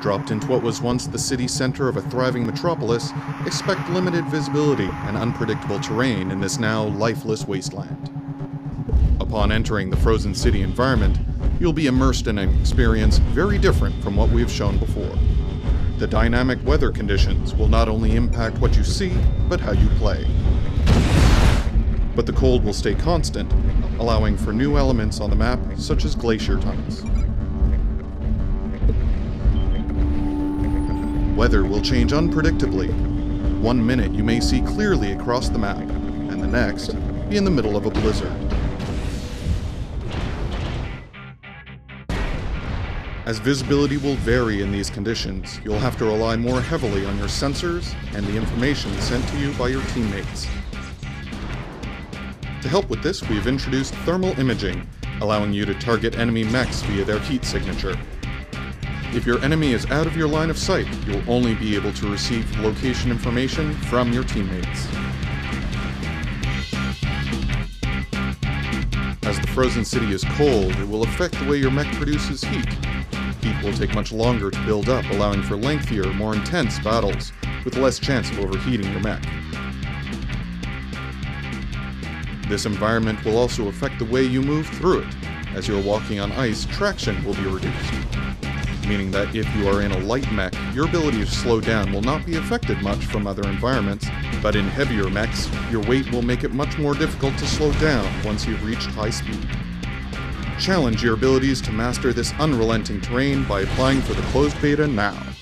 Dropped into what was once the city center of a thriving metropolis, expect limited visibility and unpredictable terrain in this now lifeless wasteland. Upon entering the frozen city environment, you'll be immersed in an experience very different from what we have shown before. The dynamic weather conditions will not only impact what you see, but how you play. But the cold will stay constant, allowing for new elements on the map, such as glacier tunnels. Weather will change unpredictably. One minute you may see clearly across the map, and the next, be in the middle of a blizzard. As visibility will vary in these conditions, you'll have to rely more heavily on your sensors and the information sent to you by your teammates. To help with this, we've introduced thermal imaging, allowing you to target enemy mechs via their heat signature. If your enemy is out of your line of sight, you'll only be able to receive location information from your teammates. As the frozen city is cold, it will affect the way your mech produces heat. Heat will take much longer to build up, allowing for lengthier, more intense battles, with less chance of overheating your mech. This environment will also affect the way you move through it. As you're walking on ice, traction will be reduced meaning that if you are in a light mech, your ability to slow down will not be affected much from other environments, but in heavier mechs, your weight will make it much more difficult to slow down once you've reached high speed. Challenge your abilities to master this unrelenting terrain by applying for the closed beta now.